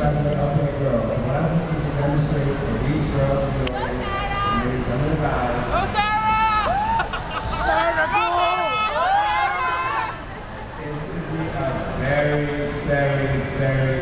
exercise of helping a girl. And what I want you to demonstrate for these girls and boys and maybe some of the guys. Oh, Sarah! Sarah, cool! Is to be a very, very, very